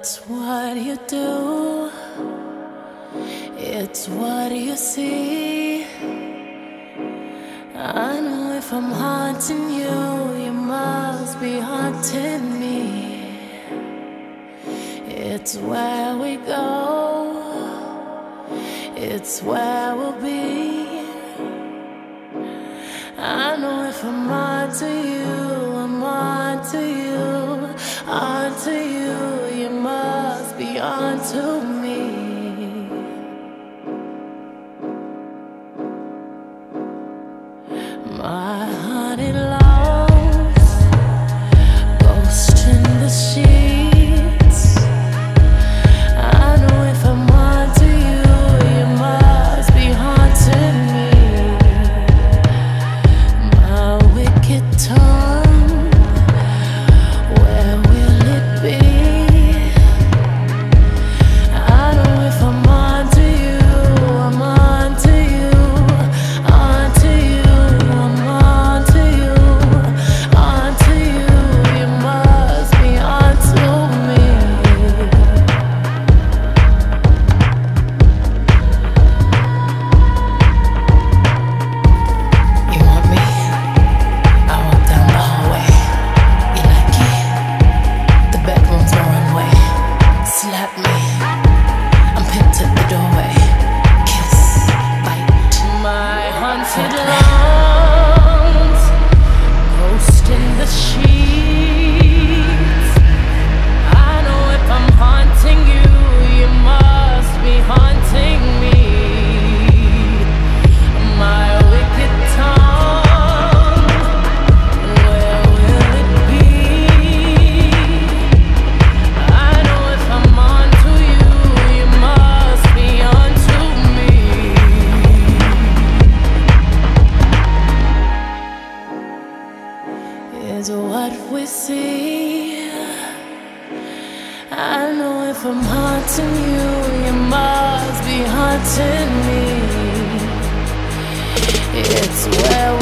It's what you do, it's what you see. I know if I'm haunting you, you must be haunting me. It's where we go, it's where we'll be. I know if I'm haunting you. to me to love. is what we see. I know if I'm haunting you, you must be haunting me. It's where